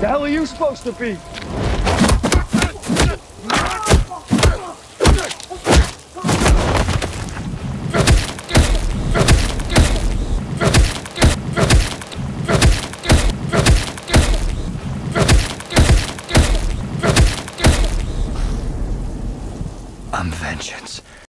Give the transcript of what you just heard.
The hell are you supposed to be? I'm vengeance.